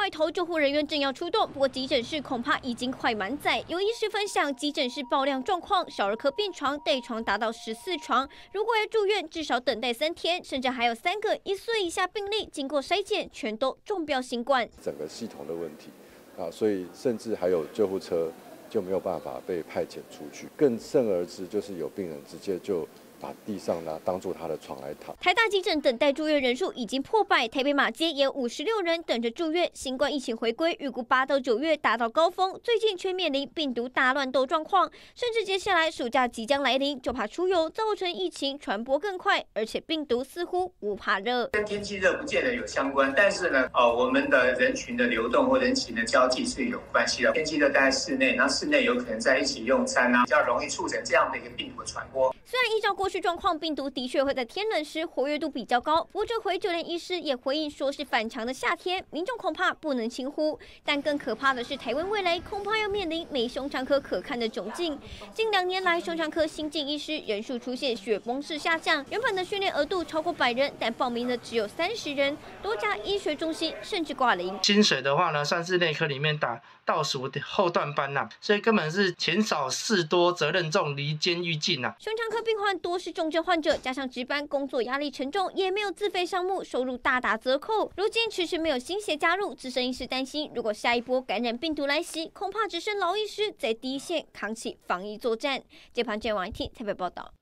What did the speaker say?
外头，救护人员正要出动，不过急诊室恐怕已经快满载。有医师分享，急诊室爆量状况，小儿科病床带床达到十四床，如果要住院，至少等待三天，甚至还有三个一岁以下病例经过筛检，全都中标新冠。整个系统的问题啊，所以甚至还有救护车就没有办法被派遣出去。更甚而之，就是有病人直接就。把地上呢当做他的床来躺。台大急诊等待住院人数已经破百，台北马街也五十六人等着住院。新冠疫情回归，预估八到九月达到高峰，最近却面临病毒大乱斗状况，甚至接下来暑假即将来临，就怕出游造成疫情传播更快，而且病毒似乎不怕热。跟天气热不见得有相关，但是呢，呃，我们的人群的流动或人群的交际是有关系的。天气热待在室内，那室内有可能在一起用餐啊，比较容易促成这样的一个病毒的传播。虽然依照过去状况，病毒的确会在天冷时活跃度比较高。不过这回就连医师也回应说是反常的夏天，民众恐怕不能轻忽。但更可怕的是，台湾未来恐怕要面临没胸腔科可看的窘境。近两年来，胸腔科新进医师人数出现雪崩式下降，原本的训练额度超过百人，但报名的只有三十人。多家医学中心甚至挂零。薪水的话呢，算是内科里面打倒数后段班呐，所以根本是钱少事多，责任重，离监狱近呐。胸腔科病患。多是重症患者，加上值班工作压力沉重，也没有自费项目，收入大打折扣。如今迟迟没有新血加入，资深医师担心，如果下一波感染病毒来袭，恐怕只剩劳医师在第一线扛起防疫作战。接盘见王一听台北报道。